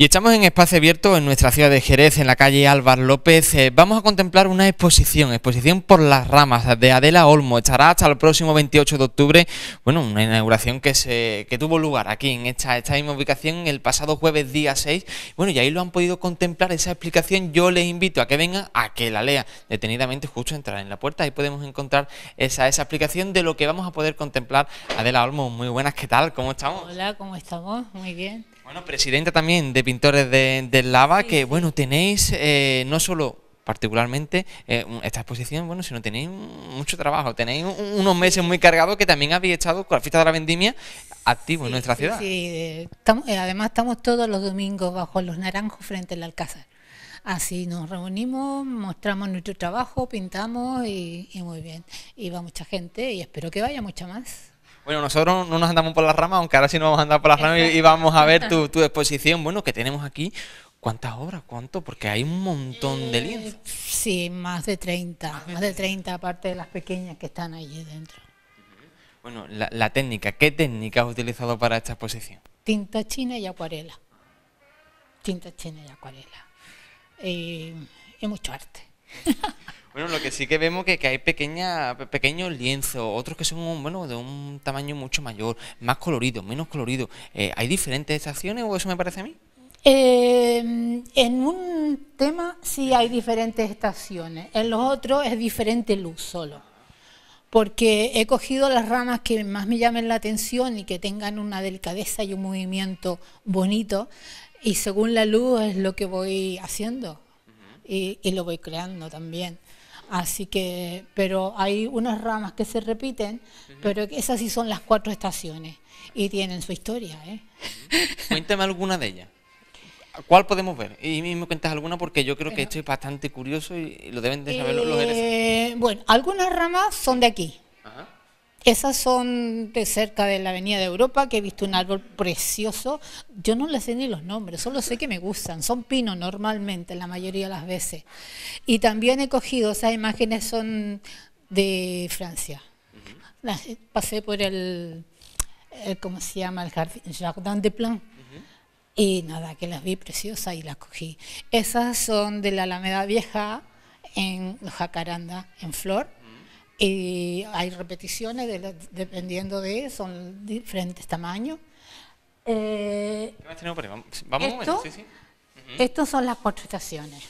Y estamos en espacio abierto en nuestra ciudad de Jerez, en la calle Álvaro López. Eh, vamos a contemplar una exposición, exposición por las ramas de Adela Olmo. Estará hasta el próximo 28 de octubre. Bueno, una inauguración que se que tuvo lugar aquí en esta, esta misma ubicación el pasado jueves día 6. Bueno, y ahí lo han podido contemplar esa explicación. Yo les invito a que vengan, a que la lean detenidamente, justo entrar en la puerta. Ahí podemos encontrar esa, esa explicación de lo que vamos a poder contemplar. Adela Olmo, muy buenas, ¿qué tal? ¿Cómo estamos? Hola, ¿cómo estamos? Muy bien. Bueno, presidenta también de Pintores de, Lava, que bueno, tenéis eh, no solo particularmente eh, esta exposición, bueno, sino tenéis mucho trabajo, tenéis unos meses muy cargados que también habéis estado con la fiesta de la vendimia activo en nuestra ciudad. Sí, estamos, eh, además estamos todos los domingos bajo los naranjos frente al Alcázar. Así nos reunimos, mostramos nuestro trabajo, pintamos y, y muy bien. Y va mucha gente y espero que vaya mucha más. Bueno, nosotros no nos andamos por las ramas, aunque ahora sí nos vamos a andar por las ramas y, vamos a ver tu, exposición. Bueno, que tenemos aquí. ¿Cuántas obras? ¿Cuánto? Porque hay un montón de eh, lienzos. sí, más de 30. Más de 30, aparte de las pequeñas que están allí dentro. Bueno, la, técnica. ¿Qué técnica has utilizado para esta exposición? Tinta china y acuarela. Tinta china y acuarela. y mucho arte. Bueno, lo que sí que vemos que, que hay pequeña, pequeños lienzos, otros que son bueno, de un tamaño mucho mayor, más colorido, menos colorido. Eh, ¿Hay diferentes estaciones o eso me parece a mí? Eh, en un tema sí hay diferentes estaciones, en los otros es diferente luz solo, porque he cogido las ramas que más me llamen la atención y que tengan una delicadeza y un movimiento bonito, y según la luz es lo que voy haciendo y, y lo voy creando también. Así que, pero hay unas ramas que se repiten, pero esas sí son las cuatro estaciones y tienen su historia. ¿eh? Cuéntame alguna de ellas. ¿Cuál podemos ver? Y me cuentas alguna porque yo creo que esto es bastante curioso y lo deben de saber los eh, Bueno, algunas ramas son de aquí. Esas son de cerca de la Avenida de Europa, que he visto un árbol precioso. Yo no les sé ni los nombres, solo sé que me gustan. Son pinos normalmente, la mayoría de las veces. Y también he cogido, esas imágenes son de Francia. pasé por el, ¿cómo se llama? El Jardin de Plan. Y nada, que las vi preciosas y las cogí. Esas son de la Alameda Vieja en Jacaranda, en Flor y hay repeticiones dependiendo de, son diferentes tamaños. Eh, Vamos sí, sí. Estas son las cuatro estaciones.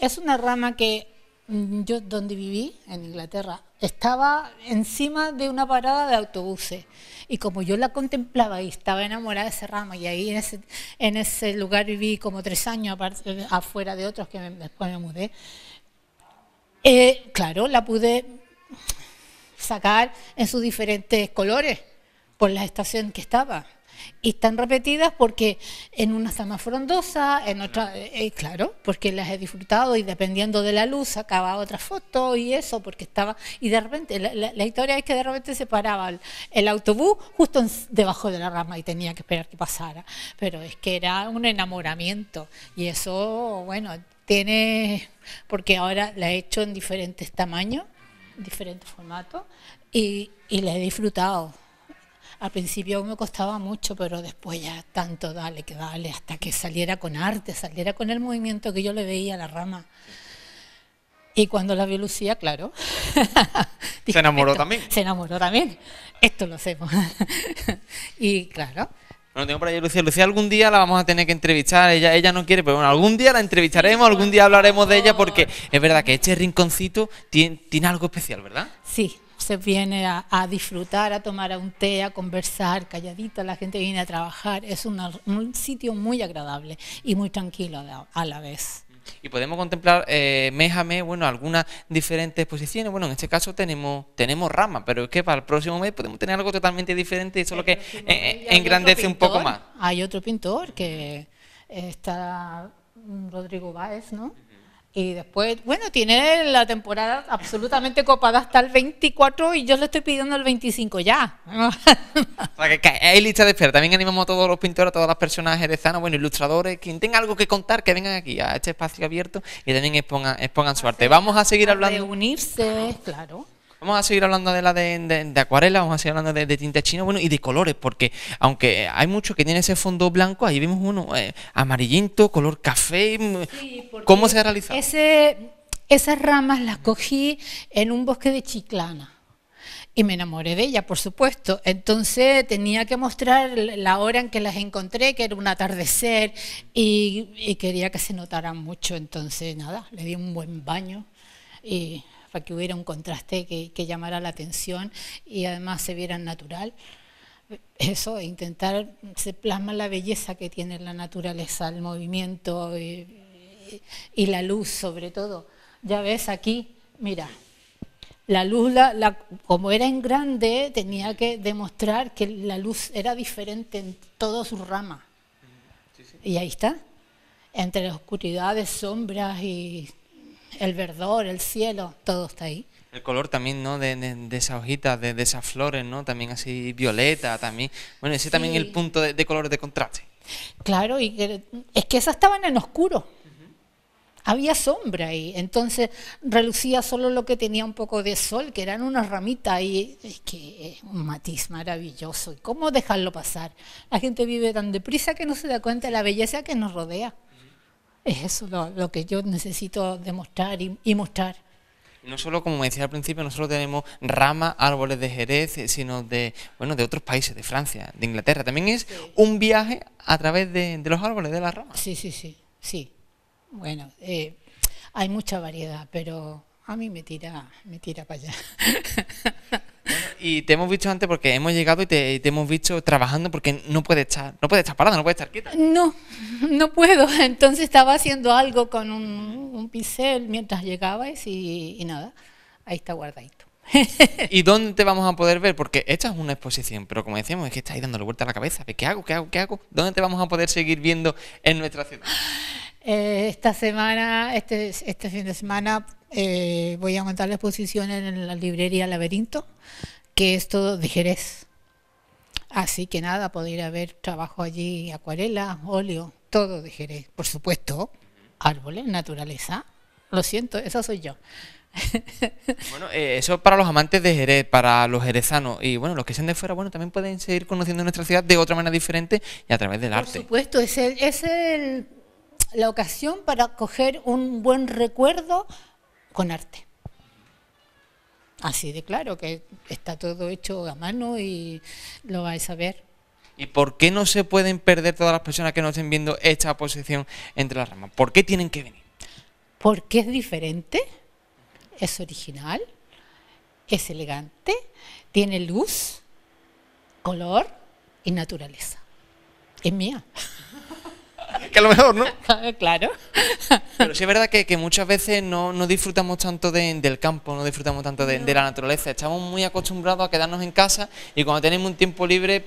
Es una rama que mm, yo donde viví, en Inglaterra, estaba encima de una parada de autobuses. Y como yo la contemplaba y estaba enamorada de esa rama, y ahí en ese, en ese lugar viví como tres años afuera de otros que después me mudé, eh, claro, la pude sacar en sus diferentes colores por la estación que estaba. Y están repetidas porque en una está más frondosa, en otra, eh, claro, porque las he disfrutado y dependiendo de la luz sacaba otra foto y eso, porque estaba, y de repente, la, historia es que de repente se paraba el, autobús justo debajo de la rama y tenía que esperar que pasara, pero es que era un enamoramiento. Y eso, bueno, tiene, porque ahora la he hecho en diferentes tamaños diferentes formatos y, y la he disfrutado. Al principio me costaba mucho, pero después ya tanto dale que dale, hasta que saliera con arte, saliera con el movimiento que yo le veía a la rama. Y cuando la vio Lucía, claro. ¿Se enamoró también? Se enamoró también. Esto lo hacemos. y claro, bueno, tengo por ahí Lucía. Lucía algún día la vamos a tener que entrevistar. Ella, ella no quiere, pero bueno, algún día la entrevistaremos, algún día hablaremos de ella porque es verdad que este rinconcito tiene, algo especial, ¿verdad? Sí, se viene a, disfrutar, a tomar un té, a conversar, calladita, la gente viene a trabajar. Es un sitio muy agradable y muy tranquilo a la vez y podemos contemplar eh, mes a mes, bueno, algunas diferentes exposiciones. Bueno, en este caso tenemos tenemos ramas, pero es que para el próximo mes podemos tener algo totalmente diferente y eso es lo que eh, engrandece un poco más. Hay otro pintor que está Rodrigo Báez, ¿no? Y después, bueno, tiene la temporada absolutamente copada hasta el 24 y yo le estoy pidiendo el 25 ya. o sea, que, hay lista de espera. También animamos a todos los pintores, a todas las personas jerezanas, bueno, ilustradores, quien tenga algo que contar, que vengan aquí a este espacio abierto y también expongan, expongan su arte. Vamos a seguir hablando. unirse, claro. Vamos a seguir hablando de la de, acuarela, vamos a seguir hablando de, tinta china, bueno, y de colores, porque aunque hay mucho que tiene ese fondo blanco, ahí vemos uno eh, amarillento, color café. Mm, ¿Cómo se ha realizado? esas ramas las cogí en un bosque de chiclana. Y me enamoré de ella, por supuesto. Entonces tenía que mostrar la hora en que las encontré, que era un atardecer, y, quería que se notaran mucho. Entonces, nada, le di un buen baño y para que hubiera un contraste que, llamara la atención y además se viera natural. Eso, intentar, se plasma la belleza que tiene la naturaleza, el movimiento y la luz sobre todo. Ya ves aquí, mira, la luz, la, como era en grande, tenía que demostrar que la luz era diferente en todas sus ramas. Y ahí está, entre las oscuridades, sombras y el verdor, el cielo, todo está ahí. El color también, ¿no? De, de, esas hojitas, de, esas flores, ¿no? También así violeta, también. Bueno, ese también el punto de, de color de contraste. Claro, y es que esas estaban en oscuro había sombra ahí, entonces relucía solo lo que tenía un poco de sol, que eran unas ramitas y es que es un matiz maravilloso. ¿Y cómo dejarlo pasar? La gente vive tan deprisa que no se da cuenta de la belleza que nos rodea. Es eso lo, que yo necesito demostrar y, mostrar. No solo, como decía al principio, no solo tenemos ramas, árboles de Jerez, sino de, bueno, de otros países, de Francia, de Inglaterra. También es un viaje a través de, de los árboles, de las ramas. Sí, sí, sí, sí. Bueno, eh, hay mucha variedad, pero a mí me tira, me tira para allá. y te hemos visto antes porque hemos llegado y te, hemos visto trabajando porque no puedes estar, no puede estar parada, no puedes estar quieta. No, no puedo. Entonces estaba haciendo algo con un, pincel mientras llegabas y, y nada, ahí está guardadito. ¿Y dónde te vamos a poder ver? Porque esta es una exposición, pero como decíamos, es que ahí dándole vuelta a la cabeza. ¿Qué hago? ¿Qué hago? ¿Qué hago? ¿Dónde te vamos a poder seguir viendo en nuestra ciudad? Eh, esta semana, este, este fin de semana, eh, voy a montar la exposición en la librería Laberinto, que es todo de Jerez. Así que nada, podéis ir a ver trabajo allí, acuarela, óleo, todo de Jerez. Por supuesto, árboles, naturaleza. Lo siento, esa soy yo. bueno, eh, eso para los amantes de Jerez, para los jerezanos y bueno, los que sean de fuera, bueno, también pueden seguir conociendo nuestra ciudad de otra manera diferente y a través del arte. Por supuesto, es el, es el la ocasión para coger un buen recuerdo con arte. Así de claro, que está todo hecho a mano y lo vais a ver. ¿Y por qué no se pueden perder todas las personas que no estén viendo esta posición entre las ramas? ¿Por qué tienen que venir? Porque es diferente, es original, es elegante, tiene luz, color y naturaleza. Es mía. que a lo mejor, ¿no? claro. Pero sí es verdad que, muchas veces no, disfrutamos tanto del campo, no disfrutamos tanto de, la naturaleza. Estamos muy acostumbrados a quedarnos en casa y cuando tenemos un tiempo libre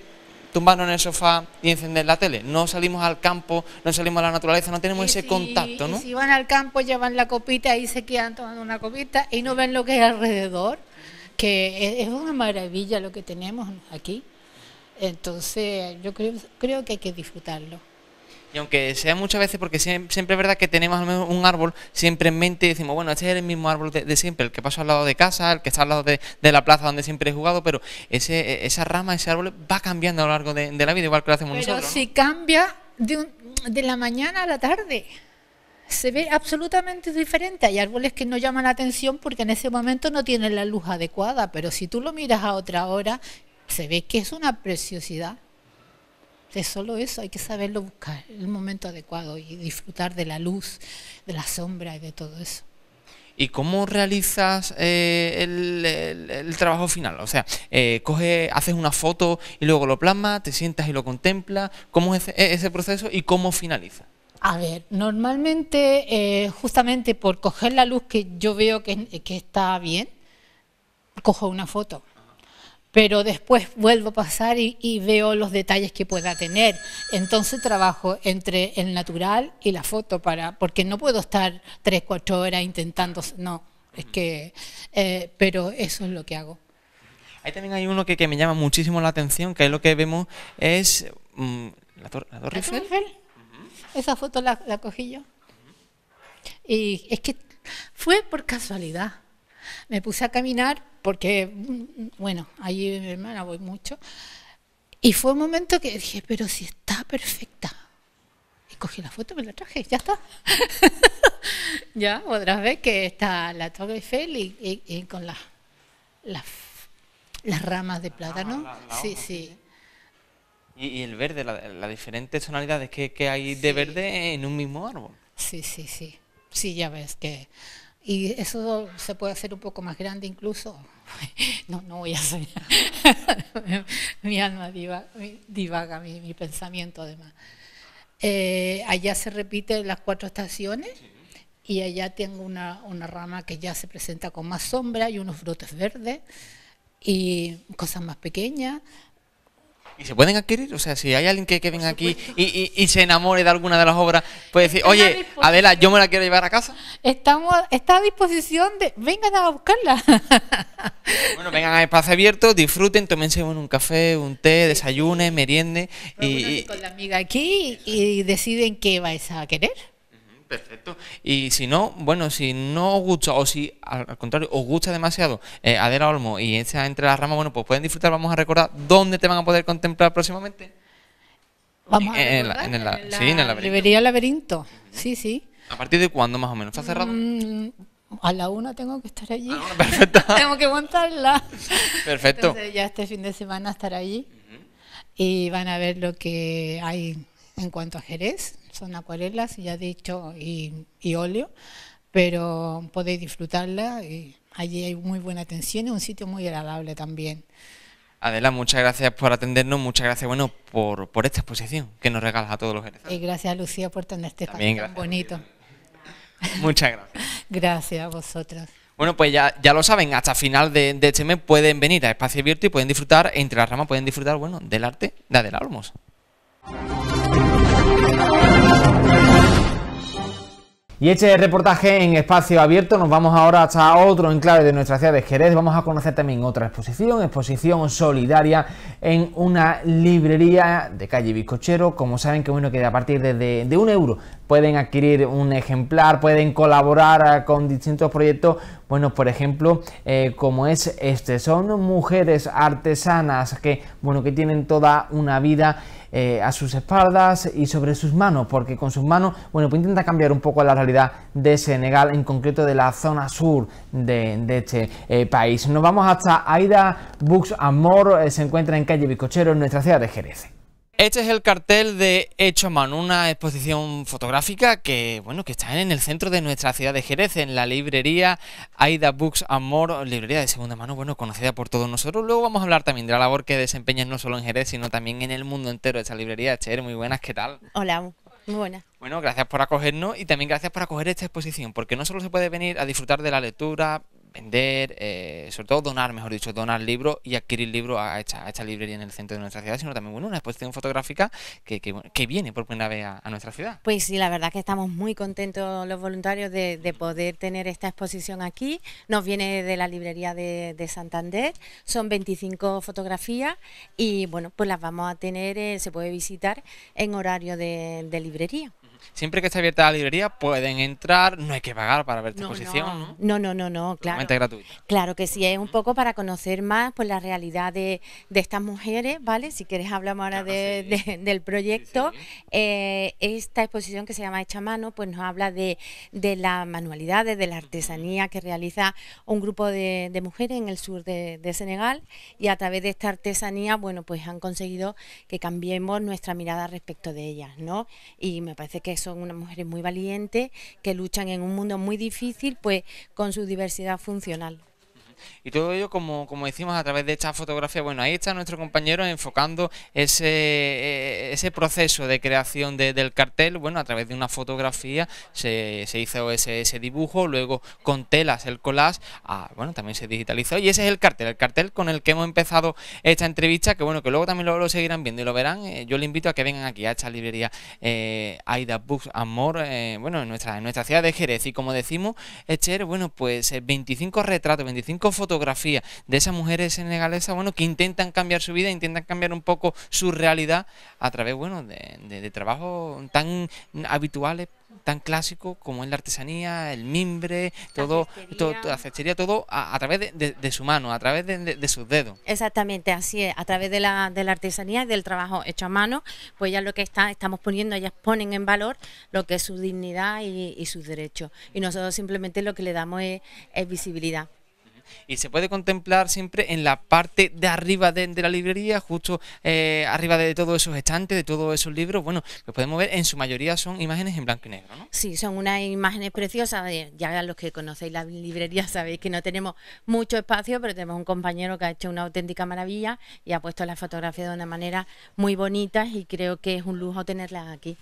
tumbarnos en el sofá y encender la tele. No salimos al campo, no salimos a la naturaleza, no tenemos ese contacto, ¿no? si van al campo, llevan la copita y se quedan tomando una copita y no ven lo que hay alrededor, que es una maravilla lo que tenemos aquí. Entonces, yo creo, creo que hay que disfrutarlo. Y aunque sea muchas veces, porque siempre, es verdad que tenemos al menos un árbol siempre en mente y decimos, bueno, este es el mismo árbol de, siempre, el que pasa al lado de casa, el que está al lado de, la plaza donde siempre he jugado, pero ese, esa rama, ese árbol va cambiando a lo largo de, la vida, igual que lo hacemos nosotros. Pero si cambia de, de la mañana a la tarde se ve absolutamente diferente. Hay árboles que no llaman la atención porque en ese momento no tienen la luz adecuada, pero si tú lo miras a otra hora, se ve que es una preciosidad. Es solo eso, hay que saberlo buscar, el momento adecuado y disfrutar de la luz, de la sombra y de todo eso. ¿Y cómo realizas eh, el, trabajo final? O sea, eh, coge, haces una foto y luego lo plasmas, te sientas y lo contemplas. ¿Cómo es ese, proceso y cómo finaliza? A ver, normalmente, eh, justamente por coger la luz que yo veo que, que está bien, cojo una foto pero después vuelvo a pasar y, veo los detalles que pueda tener. Entonces trabajo entre el natural y la foto, para porque no puedo estar tres, cuatro horas intentando, no, es que, eh, pero eso es lo que hago. Ahí también hay uno que, me llama muchísimo la atención, que es lo que vemos, es mm, la, Torre Eiffel. Esa foto la, la cogí yo. Y es que fue por casualidad. Me puse a caminar porque, mm, bueno, allí mi hermana voy mucho. Y fue un momento que dije, pero si está perfecta. Y cogí la foto, me la traje, ya está. ya podrás ver que está la Torre Eiffel y, con las, las, ramas de plátano. sí, sí. Y, el verde, las diferentes tonalidades que, que hay de verde en un mismo árbol. Sí, sí, sí. Sí, ya ves que... Y eso se puede hacer un poco más grande incluso. No, no voy a hacer. mi alma divaga, mi, pensamiento además. Eh, allá se repiten las cuatro estaciones y allá tengo una, una rama que ya se presenta con más sombra y unos brotes verdes y cosas más pequeñas. ¿Y se pueden adquirir? O sea, si hay alguien que, que venga aquí y, se enamore de alguna de las obras, puede decir, oye, Adela, yo me la quiero llevar a casa. Estamos, está a disposición de, vengan a buscarla. Bueno, vengan a espacio abierto, disfruten, tómense un café, un té, desayunen, meriende. Y, con la amiga aquí y deciden qué vais a querer. Perfecto. Y si no, bueno, si no os gusta o si al contrario os gusta demasiado eh, Adela Olmo y esa entre las ramas, bueno, pues pueden disfrutar. Vamos a recordar dónde te van a poder contemplar próximamente. Vamos en, a en, la, sí, en el laberinto. laberinto. Sí, sí. ¿A partir de cuándo más o menos? ¿Está cerrado? Mm, a la una tengo que estar allí. perfecto. tengo que montarla. Perfecto. Entonces ya este fin de semana estar allí y van a ver lo que hay en cuanto a Jerez son acuarelas, ya he dicho, y, óleo, pero podéis disfrutarla y allí hay muy buena atención y un sitio muy agradable también. Adela, muchas gracias por atendernos, muchas gracias bueno por, por esta exposición que nos regalas a todos los jerezanos. Y gracias Lucía por tener este espacio tan bonito. Muchas gracias. gracias a vosotros. Bueno, pues ya, ya lo saben, hasta final de, este mes pueden venir a Espacio Abierto y pueden disfrutar, entre las ramas pueden disfrutar, bueno, del arte de Adela Olmos. Y este reportaje en espacio abierto nos vamos ahora hasta otro enclave de nuestra ciudad de Jerez. Vamos a conocer también otra exposición, exposición solidaria en una librería de calle Bizcochero. Como saben que bueno que a partir de, de un euro pueden adquirir un ejemplar, pueden colaborar con distintos proyectos. Bueno, por ejemplo, eh, como es este, son mujeres artesanas que bueno que tienen toda una vida eh, a sus espaldas y sobre sus manos, porque con sus manos, bueno, pues intenta cambiar un poco la realidad de Senegal, en concreto de la zona sur de, este eh, país. Nos vamos hasta Aida Books Amor, se encuentra en calle Bicochero, en nuestra ciudad de Jerez. Este es el cartel de Hecho a Mano, una exposición fotográfica que, bueno, que está en el centro de nuestra ciudad de Jerez, en la librería Aida Books Amor, librería de segunda mano, bueno, conocida por todos nosotros. Luego vamos a hablar también de la labor que desempeñas no solo en Jerez, sino también en el mundo entero de esta librería. Cher, muy buenas, ¿qué tal? Hola, muy buenas. Bueno, gracias por acogernos y también gracias por acoger esta exposición, porque no solo se puede venir a disfrutar de la lectura, vender, eh, sobre todo donar, mejor dicho, donar libros y adquirir libros a esta, librería en el centro de nuestra ciudad, sino también bueno, una exposición fotográfica que, que, viene por primera vez a, nuestra ciudad. Pues sí, la verdad que estamos muy contentos los voluntarios de, poder tener esta exposición aquí. Nos viene de la librería de, Santander, son 25 fotografías y bueno, pues las vamos a tener, eh, se puede visitar en horario de librería. Siempre que esté abierta la librería pueden entrar, no hay que pagar para ver esta exposición, ¿no? No, no, no, no, claro. gratuito. Claro que sí, es un poco para conocer más pues la realidad de, estas mujeres, ¿vale? Si quieres hablamos ahora del proyecto. Eh, esta exposición que se llama Hecha Mano, pues nos habla de, las manualidades, de la artesanía que realiza un grupo de, mujeres en el sur de, Senegal y a través de esta artesanía, bueno, pues han conseguido que cambiemos nuestra mirada respecto de ellas, ¿no? Y me parece que son unas mujeres muy valientes, que luchan en un mundo muy difícil, pues con su diversidad funcional. Y todo ello, como, como decimos, a través de esta fotografía, bueno, ahí está nuestro compañero enfocando ese, eh, ese proceso de creación del cartel, bueno, a través de una fotografía se, se hizo ese, ese, dibujo, luego con telas el collage, ah, bueno, también se digitalizó y ese es el cartel, el cartel con el que hemos empezado esta entrevista, que bueno, que luego también lo, seguirán viendo y lo verán, eh, yo le invito a que vengan aquí a esta librería eh, Aida Books Amor, bueno, en nuestra, en nuestra ciudad de Jerez. Y como decimos, Echer, bueno, pues 25 retratos, 25 cinco fotografías de esas mujeres senegalesas, bueno, que intentan cambiar su vida, intentan cambiar un poco su realidad a través, bueno, de, de trabajos tan habituales tan clásico como es la artesanía, el mimbre, todo, todo, la todo a, través de, su mano, a través de, sus dedos. Exactamente, así es, a través de la, de la artesanía y del trabajo hecho a mano, pues ya lo que está, estamos poniendo, ellas ponen en valor lo que es su dignidad y, sus derechos. Y nosotros simplemente lo que le damos es visibilidad y se puede contemplar siempre en la parte de arriba de, la librería, justo eh, arriba de todos esos estantes, de todos esos libros. Bueno, lo podemos ver, en su mayoría son imágenes en blanco y negro, ¿no? Sí, son unas imágenes preciosas. Ya los que conocéis la librería sabéis que no tenemos mucho espacio, pero tenemos un compañero que ha hecho una auténtica maravilla y ha puesto la fotografía de una manera muy bonita y creo que es un lujo tenerla aquí.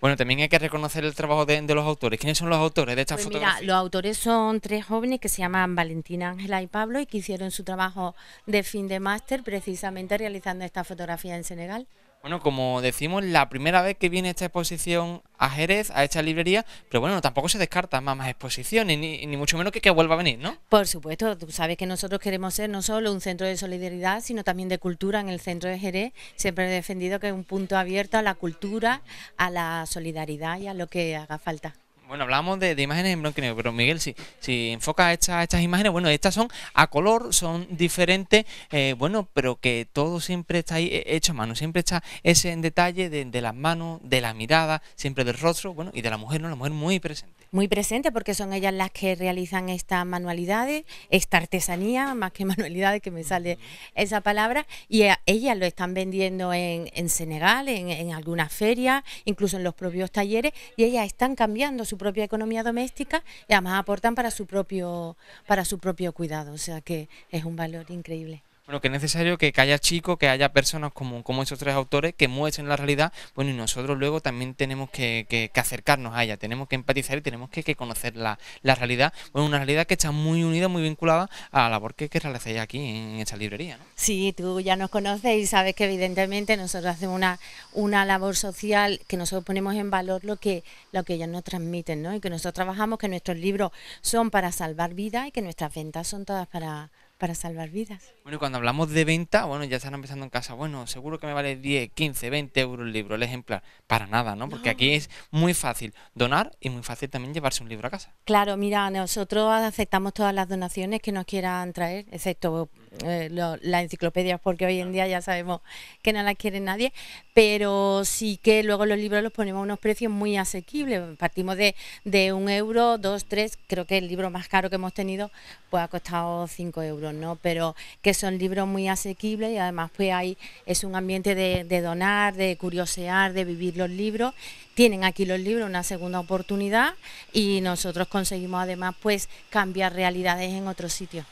Bueno, también hay que reconocer el trabajo de, los autores. ¿Quiénes son los autores de esta pues Mira, los autores son tres jóvenes que se llaman Valentina, Ángela y Pablo y que hicieron su trabajo de fin de máster precisamente realizando esta fotografía en Senegal. Bueno, como decimos, la primera vez que viene esta exposición a Jerez, a esta librería, pero bueno, tampoco se descarta más, más exposiciones, ni, ni mucho menos que, que vuelva a venir, ¿no? Por supuesto, tú sabes que nosotros queremos ser no solo un centro de solidaridad, sino también de cultura en el centro de Jerez. Siempre he defendido que es un punto abierto a la cultura, a la solidaridad y a lo que haga falta. Bueno, hablábamos de, imágenes en blanco y negro, pero Miguel, si, si enfocas estas, estas imágenes, bueno, estas son a color, son diferentes, eh, bueno, pero que todo siempre está ahí eh, hecho a mano, siempre está ese en detalle de, de, las manos, de la mirada, siempre del rostro, bueno, y de la mujer, ¿no? La mujer muy presente. Muy presente porque son ellas las que realizan estas manualidades, esta artesanía, más que manualidades, que me sale esa palabra, y ellas lo están vendiendo en, en Senegal, en, en algunas ferias, incluso en los propios talleres, y ellas están cambiando su propia economía doméstica y además aportan para su propio, para su propio cuidado. O sea que es un valor increíble. Bueno, que es necesario que, haya chicos, que haya personas como, como esos tres autores que muestren la realidad, bueno, y nosotros luego también tenemos que, acercarnos a ella, tenemos que empatizar y tenemos que, conocer la, realidad, bueno, una realidad que está muy unida, muy vinculada a la labor que, que realizáis aquí en esta librería. ¿no? Sí, tú ya nos conoces y sabes que evidentemente nosotros hacemos una, una labor social que nosotros ponemos en valor lo que, lo que ellos nos transmiten, ¿no? Y que nosotros trabajamos, que nuestros libros son para salvar vidas y que nuestras ventas son todas para para salvar vidas. Bueno, y cuando hablamos de venta, bueno, ya están empezando en casa, bueno, seguro que me vale 10, 15, 20 euros el libro, el ejemplar. Para nada, ¿no? Porque aquí es muy fácil donar y muy fácil también llevarse un libro a casa. Claro, mira, nosotros aceptamos todas las donaciones que nos quieran traer, excepto eh, la enciclopedia, porque hoy en día ya sabemos que no la quiere nadie, pero sí que luego los libros los ponemos a unos precios muy asequibles. Partimos de, de un euro, dos, tres, creo que el libro más caro que hemos tenido pues ha costado cinco euros, ¿no? Pero que son libros muy asequibles y además pues hay, es un ambiente de, de donar, de curiosear, de vivir los libros. Tienen aquí los libros una segunda oportunidad y nosotros conseguimos además pues cambiar realidades en otros sitios.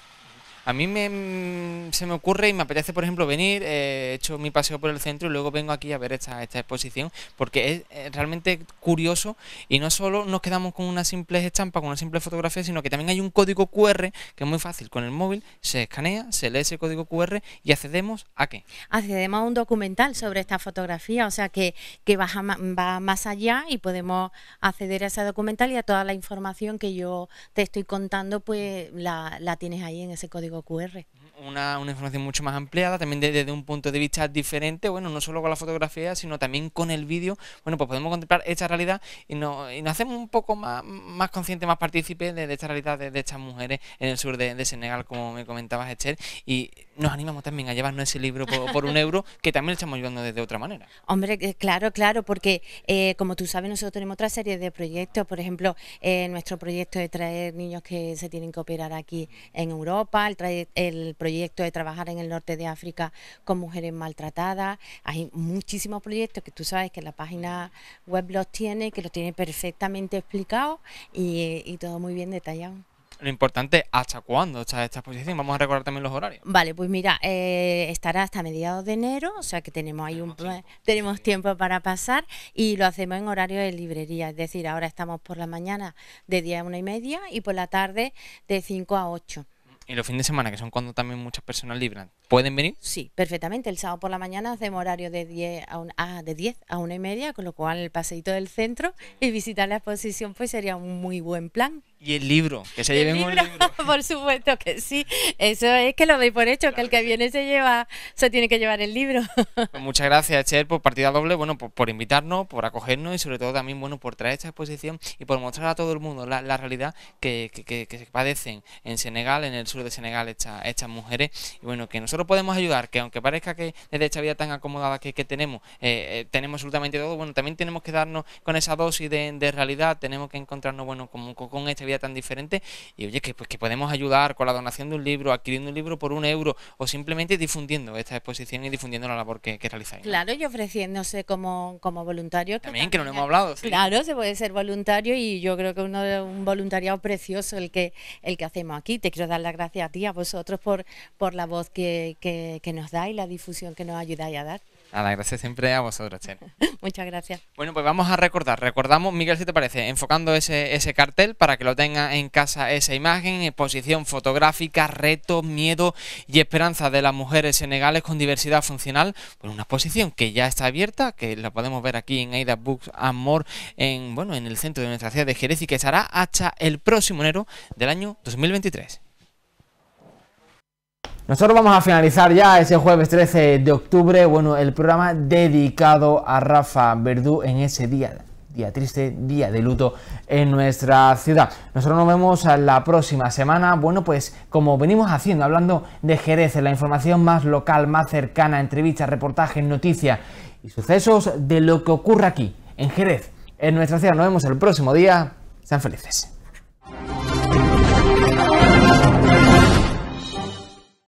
A mí me, mm, se me ocurre y me apetece, por ejemplo, venir, eh, he hecho mi paseo por el centro y luego vengo aquí a ver esta, esta exposición porque es realmente curioso y no solo nos quedamos con una simple estampa, con una simple fotografía, sino que también hay un código QR que es muy fácil. Con el móvil se escanea, se lee ese código QR y accedemos a qué? Accedemos a un documental sobre esta fotografía, o sea que, que va, va más allá y podemos acceder a ese documental y a toda la información que yo te estoy contando, pues la, la tienes ahí en ese código QR. Una, información mucho más ampliada, también desde, un punto de vista diferente, bueno, no solo con la fotografía, sino también con el vídeo, bueno, pues podemos contemplar esta realidad y nos, y hacemos un poco más, más conscientes, más partícipes de, esta realidad de, estas mujeres en el sur de, Senegal, como me comentabas, Esther, y nos animamos también a llevarnos ese libro por, un euro, que también le estamos ayudando de otra manera. Hombre, claro, claro, porque eh, como tú sabes, nosotros tenemos otra serie de proyectos, por ejemplo, eh, nuestro proyecto de traer niños que se tienen que operar aquí en Europa, el el proyecto de trabajar en el norte de África con mujeres maltratadas. Hay muchísimos proyectos que tú sabes que la página web los tiene, que los tiene perfectamente explicados y, todo muy bien detallado. Lo importante, ¿hasta cuándo está esta exposición? Vamos a recordar también los horarios. Vale, pues mira, eh, estará hasta mediados de enero, o sea que tenemos ahí un tenemos tiempo para pasar y lo hacemos en horario de librería, es decir, ahora estamos por la mañana de 10 a una y media y por la tarde de 5 a 8. ¿Y los fines de semana, que son cuando también muchas personas libran, pueden venir? Sí, perfectamente. El sábado por la mañana hacemos horario de 10 a, ah, de 10 a una y media, con lo cual el paseíto del centro y visitar la exposición pues sería un muy buen plan. Y el libro, que se lleven un libro. por supuesto que sí. Eso es que lo doy por hecho, que el que viene se lleva, se tiene que llevar el libro. Pues muchas gracias, Cher, por partida doble, bueno, por, invitarnos, por acogernos y sobre todo también, bueno, por traer esta exposición y por mostrar a todo el mundo la, realidad que, que, que, se padecen en Senegal, en el sur de Senegal, estas, estas mujeres. Y bueno, que nosotros podemos ayudar, que aunque parezca que desde esta vida tan acomodada que, tenemos, eh, eh, tenemos absolutamente todo, bueno, también tenemos que darnos con esa dosis de, de realidad, tenemos que encontrarnos, bueno, con, con esta vida tan diferente y oye, que pues que podemos ayudar con la donación de un libro, adquiriendo un libro por un euro o simplemente difundiendo esta exposición y difundiendo la labor que, realizáis. Claro, y ofreciéndose como, como voluntario. También, que, no lo hemos hablado. Claro, se puede ser voluntario y yo creo que uno un voluntariado precioso el que, el que hacemos aquí. Te quiero dar las gracias a ti, a vosotros por, por la voz que, que, que nos da y la difusión que nos ayudáis a dar. Nada, gracias siempre a vosotros, Chen. Muchas gracias. Bueno, pues vamos a recordar. Recordamos, Miguel, si te parece, enfocando ese, ese cartel para que lo tenga en casa esa imagen, exposición fotográfica, retos, miedo y esperanza de las mujeres senegales con diversidad funcional. Una exposición que ya está abierta, que la podemos ver aquí en Aida Books Amor, en, bueno, en el centro de nuestra ciudad de Jerez y que estará hasta el próximo enero del año 2023. Nosotros vamos a finalizar ya ese jueves 13 de octubre, bueno, el programa dedicado a Rafa Verdú en ese día, día triste, día de luto en nuestra ciudad. Nosotros nos vemos la próxima semana, bueno, pues como venimos haciendo, hablando de Jerez, la información más local, más cercana, entrevistas, reportajes, noticias y sucesos de lo que ocurre aquí, en Jerez, en nuestra ciudad. Nos vemos el próximo día. Sean felices.